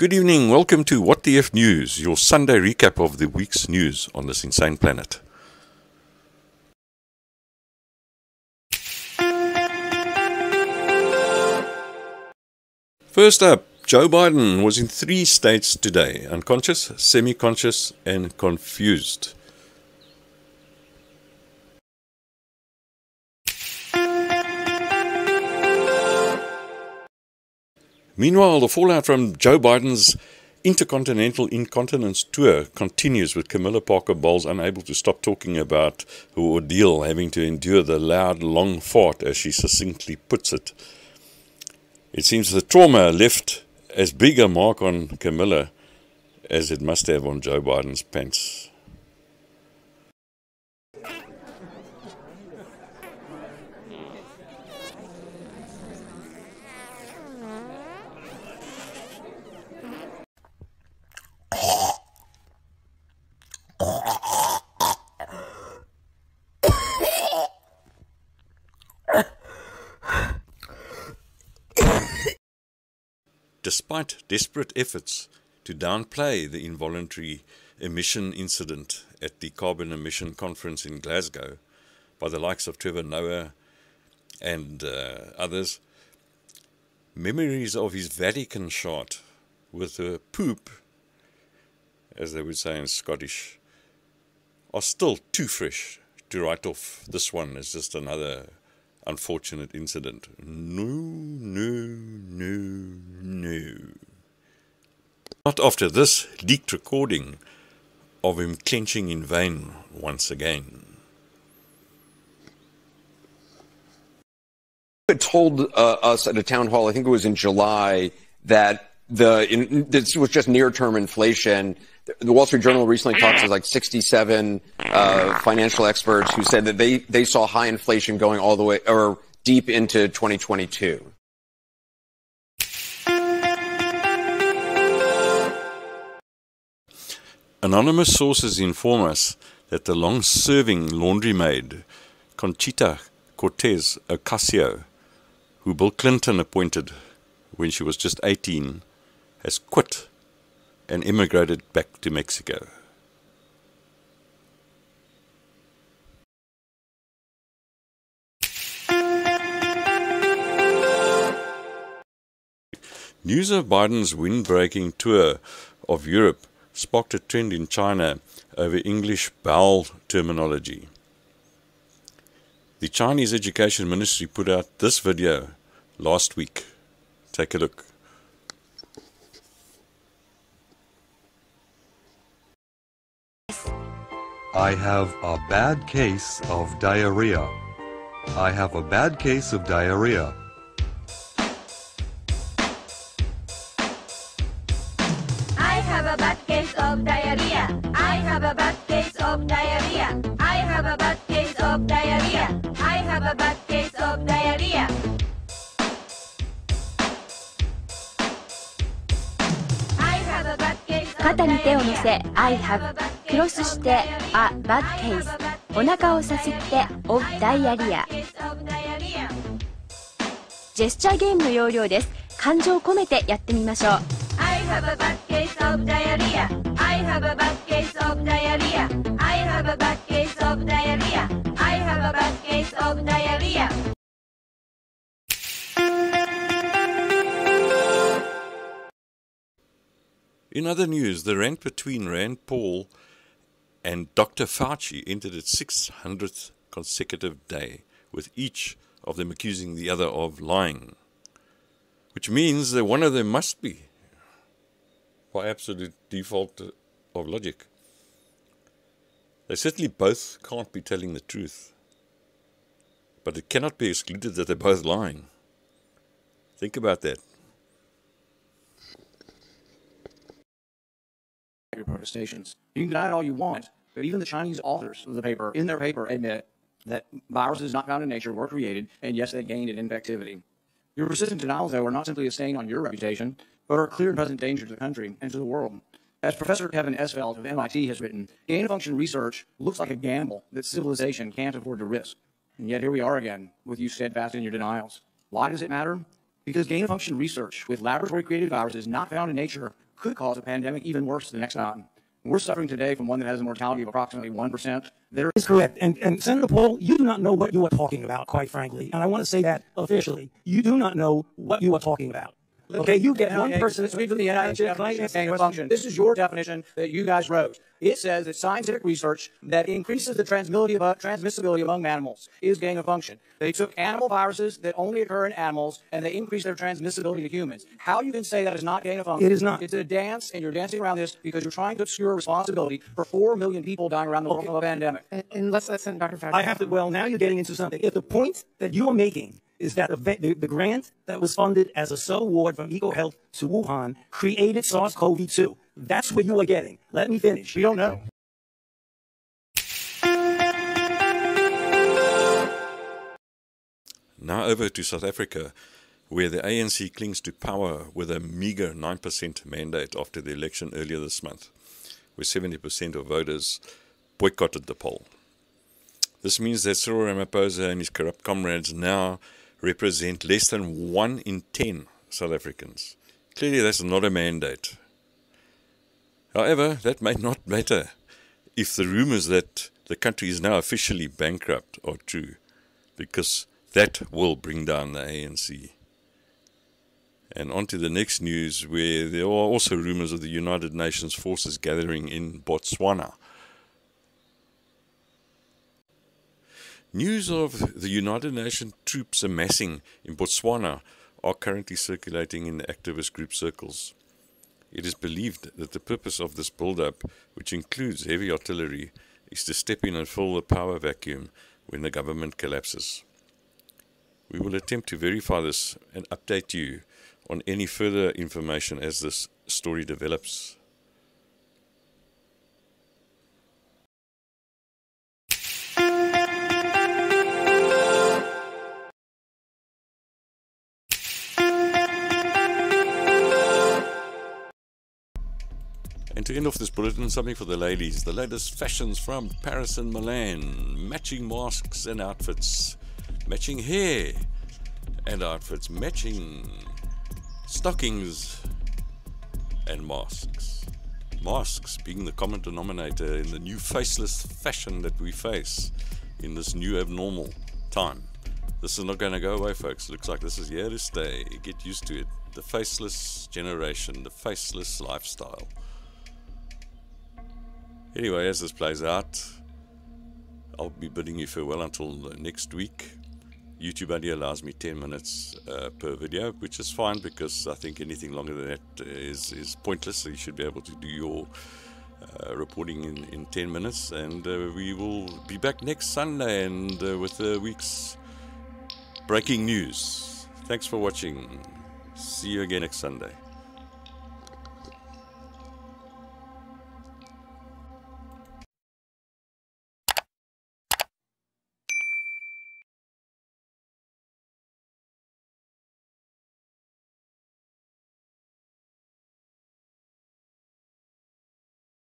Good evening. Welcome to What the F News, your Sunday recap of the week's news on this insane planet. First up, Joe Biden was in three states today unconscious, semi conscious, and confused. Meanwhile, the fallout from Joe Biden's intercontinental incontinence tour continues with Camilla Parker Bowles unable to stop talking about her ordeal, having to endure the loud, long fart, as she succinctly puts it. It seems the trauma left as big a mark on Camilla as it must have on Joe Biden's pants. Despite desperate efforts to downplay the involuntary emission incident at the Carbon Emission Conference in Glasgow by the likes of Trevor Noah and uh, others, memories of his Vatican shot with a poop, as they would say in Scottish, are still too fresh to write off this one as just another unfortunate incident. No, no, no, no. Not after this leaked recording of him clenching in vain once again. Told uh, us at a town hall, I think it was in July, that the in, this was just near-term inflation the Wall Street Journal recently talked to like 67 uh, financial experts who said that they, they saw high inflation going all the way or deep into 2022. Anonymous sources inform us that the long serving laundry maid, Conchita Cortez Ocasio, who Bill Clinton appointed when she was just 18, has quit and immigrated back to Mexico. News of Biden's windbreaking tour of Europe sparked a trend in China over English bowel terminology. The Chinese Education Ministry put out this video last week. Take a look. I have a bad case of diarrhea. I have a bad case of diarrhea. I have a bad case of diarrhea. I have a bad case of diarrhea. I have a bad case of diarrhea. I have a bad case of diarrhea. 肩に手を乗せ I have クロスして A bad case お腹をさすって of diarrhea ジェスチャーゲームの要領です感情を込めてやってみましょう I have a bad case of diarrhea. I have a bad case of diarrhea. I have a bad case of diarrhea. I have a bad case of diarrhea. In other news, the rant between Rand Paul and Dr. Fauci entered its 600th consecutive day, with each of them accusing the other of lying, which means that one of them must be, by absolute default of logic. They certainly both can't be telling the truth, but it cannot be excluded that they're both lying. Think about that. Your protestations. You can deny it all you want, but even the Chinese authors of the paper, in their paper, admit that viruses not found in nature were created, and yes, they gained in infectivity. Your persistent denials, though, are not simply a stain on your reputation, but are a clear and present danger to the country and to the world. As Professor Kevin Esvelt of MIT has written, gain of function research looks like a gamble that civilization can't afford to risk. And yet here we are again, with you steadfast in your denials. Why does it matter? Because gain of function research with laboratory created viruses not found in nature could cause a pandemic even worse than next time. We're suffering today from one that has a mortality of approximately 1%. There is correct. And, and Senator Paul, you do not know what you are talking about, quite frankly. And I want to say that officially. You do not know what you are talking about. Okay, you get one person. Speak to the NIH function. This is your definition that you guys wrote. It says that scientific research that increases the transmissibility among animals is gain of function. They took animal viruses that only occur in animals and they increased their transmissibility to humans. How you can say that is not gain of function? It is not. It's a dance, and you're dancing around this because you're trying to obscure responsibility for four million people dying around the world from a pandemic. And, and let's listen, Dr. Fauci. I have to. Well, now you're getting into something. If the point that you are making is that the, the, grant that was funded as a sub award from EcoHealth to Wuhan created SARS-CoV-2. That's what you are getting. Let me finish. We don't know. Now over to South Africa, where the ANC clings to power with a meager 9% mandate after the election earlier this month, where 70% of voters boycotted the poll. This means that Cyril Ramaphosa and his corrupt comrades now represent less than 1 in 10 South Africans. Clearly, that's not a mandate. However, that may not matter if the rumors that the country is now officially bankrupt are true, because that will bring down the ANC. And on to the next news, where there are also rumors of the United Nations forces gathering in Botswana. News of the United Nations troops amassing in Botswana are currently circulating in the activist group circles. It is believed that the purpose of this build-up, which includes heavy artillery, is to step in and fill the power vacuum when the government collapses. We will attempt to verify this and update you on any further information as this story develops. To end off this bulletin, something for the ladies. The latest fashions from Paris and Milan. Matching masks and outfits. Matching hair and outfits. Matching stockings and masks. Masks being the common denominator in the new faceless fashion that we face in this new abnormal time. This is not going to go away, folks. It Looks like this is here to stay. Get used to it. The faceless generation, the faceless lifestyle. Anyway, as this plays out, I'll be bidding you farewell until next week. YouTube only allows me 10 minutes uh, per video, which is fine because I think anything longer than that is, is pointless. So you should be able to do your uh, reporting in, in 10 minutes. And uh, we will be back next Sunday and uh, with the week's breaking news. Thanks for watching. See you again next Sunday.